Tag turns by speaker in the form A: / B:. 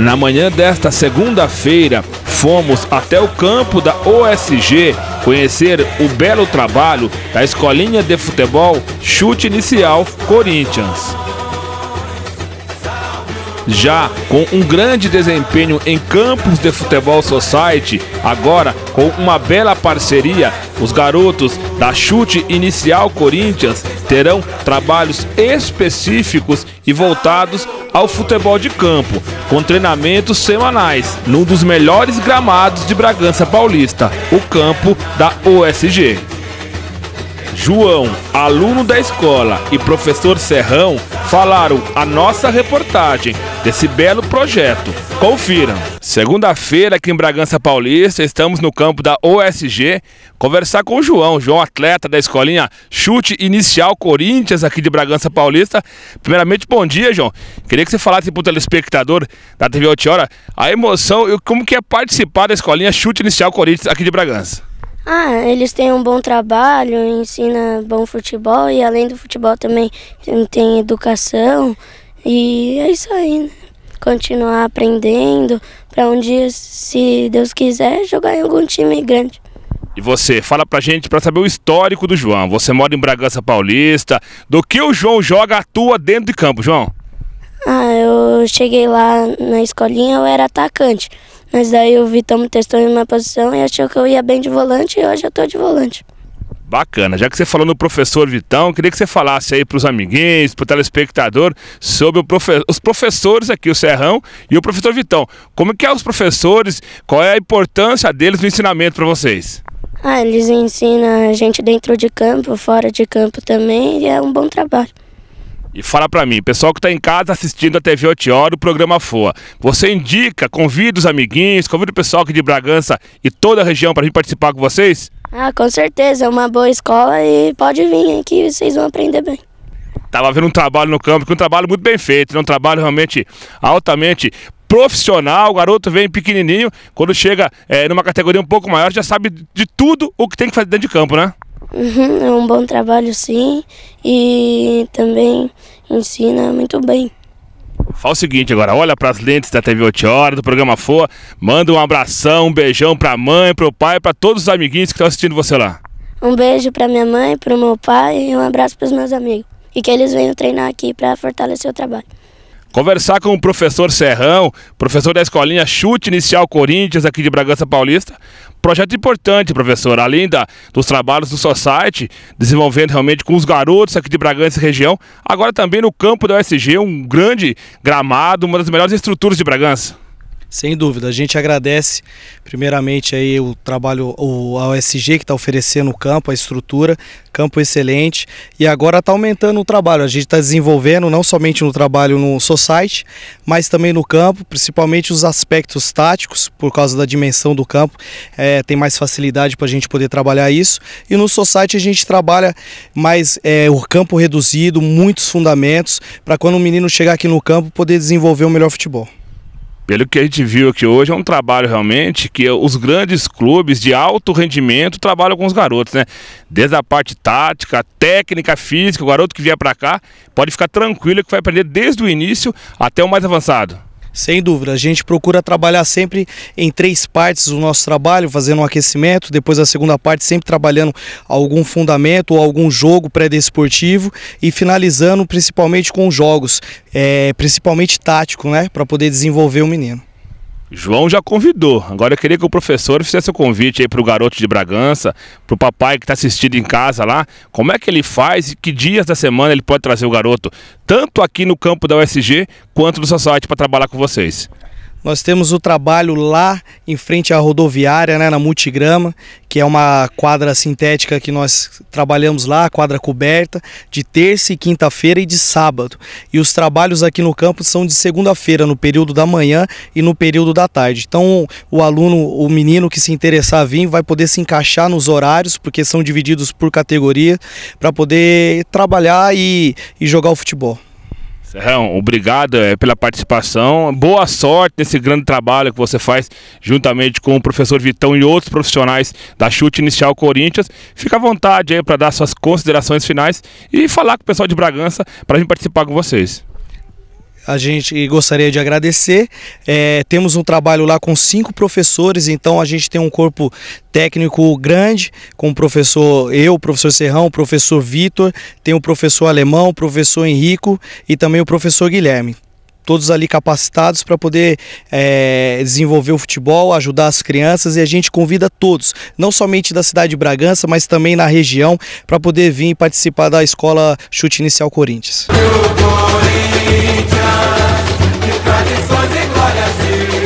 A: Na manhã desta segunda-feira, fomos até o campo da OSG conhecer o belo trabalho da escolinha de futebol Chute Inicial Corinthians. Já com um grande desempenho em campos de futebol society, agora com uma bela parceria, os garotos da Chute Inicial Corinthians terão trabalhos específicos e voltados ao futebol de campo, com treinamentos semanais, num dos melhores gramados de Bragança Paulista, o campo da OSG. João, aluno da escola, e professor Serrão falaram a nossa reportagem desse belo projeto. Confiram. Segunda-feira aqui em Bragança Paulista, estamos no campo da OSG, conversar com o João, João atleta da escolinha Chute Inicial Corinthians aqui de Bragança Paulista. Primeiramente, bom dia, João. Queria que você falasse para o telespectador da TV Otiora a emoção e como que é participar da escolinha Chute Inicial Corinthians aqui de Bragança.
B: Ah, eles têm um bom trabalho, ensina bom futebol e além do futebol também tem educação e é isso aí, né? Continuar aprendendo para um dia, se Deus quiser, jogar em algum time grande.
A: E você, fala pra gente para saber o histórico do João. Você mora em Bragança Paulista. Do que o João joga, atua dentro de campo, João?
B: Ah, eu cheguei lá na escolinha, eu era atacante. Mas daí o Vitão me testou em uma posição e achou que eu ia bem de volante e hoje eu tô de volante.
A: Bacana. Já que você falou no professor Vitão, queria que você falasse aí para os amiguinhos, para o telespectador, sobre profe os professores aqui, o Serrão e o professor Vitão. Como que é os professores? Qual é a importância deles no ensinamento para vocês?
B: Ah, eles ensinam a gente dentro de campo, fora de campo também, e é um bom trabalho.
A: E fala para mim, pessoal que está em casa assistindo a TV Otioro, o programa FOA, você indica, convida os amiguinhos, convida o pessoal aqui de Bragança e toda a região para gente participar com vocês?
B: Ah, com certeza, é uma boa escola e pode vir aqui, vocês vão aprender bem.
A: Tava vendo um trabalho no campo, que um trabalho muito bem feito, né? um trabalho realmente altamente profissional, o garoto vem pequenininho, quando chega é, numa categoria um pouco maior, já sabe de tudo o que tem que fazer dentro de campo, né?
B: Uhum, é um bom trabalho sim e também ensina muito bem.
A: Fala o seguinte agora, olha para as lentes da TV Otiora, do programa FOA, manda um abração, um beijão para a mãe, para o pai, para todos os amiguinhos que estão assistindo você lá.
B: Um beijo para minha mãe, para o meu pai e um abraço para os meus amigos. E que eles venham treinar aqui para fortalecer o trabalho.
A: Conversar com o professor Serrão, professor da escolinha Chute Inicial Corinthians aqui de Bragança Paulista. Projeto importante, professor, além da, dos trabalhos do Society, desenvolvendo realmente com os garotos aqui de Bragança e região, agora também no campo da USG, um grande gramado, uma das melhores estruturas de Bragança.
C: Sem dúvida, a gente agradece primeiramente aí o trabalho, o a OSG que está oferecendo o campo, a estrutura, campo excelente e agora está aumentando o trabalho. A gente está desenvolvendo não somente no trabalho no Society, mas também no campo, principalmente os aspectos táticos, por causa da dimensão do campo, é, tem mais facilidade para a gente poder trabalhar isso. E no Society a gente trabalha mais é, o campo reduzido, muitos fundamentos, para quando o menino chegar aqui no campo poder desenvolver o melhor futebol
A: pelo que a gente viu aqui hoje, é um trabalho realmente que os grandes clubes de alto rendimento trabalham com os garotos, né? Desde a parte tática, técnica, física, o garoto que vier para cá pode ficar tranquilo que vai aprender desde o início até o mais avançado.
C: Sem dúvida, a gente procura trabalhar sempre em três partes do nosso trabalho, fazendo um aquecimento, depois a segunda parte sempre trabalhando algum fundamento ou algum jogo pré-desportivo e finalizando principalmente com jogos, é, principalmente tático, né, para poder desenvolver o menino.
A: João já convidou. Agora eu queria que o professor fizesse o convite aí para o garoto de Bragança, para o papai que está assistindo em casa lá. Como é que ele faz e que dias da semana ele pode trazer o garoto, tanto aqui no campo da USG quanto no Society para trabalhar com vocês?
C: Nós temos o trabalho lá em frente à rodoviária, né, na Multigrama, que é uma quadra sintética que nós trabalhamos lá, quadra coberta, de terça e quinta-feira e de sábado. E os trabalhos aqui no campo são de segunda-feira, no período da manhã e no período da tarde. Então o aluno, o menino que se interessar a vir, vai poder se encaixar nos horários, porque são divididos por categoria, para poder trabalhar e, e jogar o futebol.
A: Serrão, obrigado é, pela participação. Boa sorte nesse grande trabalho que você faz juntamente com o professor Vitão e outros profissionais da Chute Inicial Corinthians. Fica à vontade aí para dar suas considerações finais e falar com o pessoal de Bragança para a gente participar com vocês
C: a gente gostaria de agradecer. É, temos um trabalho lá com cinco professores, então a gente tem um corpo técnico grande, com o professor, eu, o professor Serrão, o professor Vitor, tem o professor Alemão, o professor Henrico e também o professor Guilherme todos ali capacitados para poder é, desenvolver o futebol, ajudar as crianças e a gente convida todos, não somente da cidade de Bragança, mas também na região, para poder vir participar da escola Chute Inicial Corinthians. corintianos, de tradições e glórias de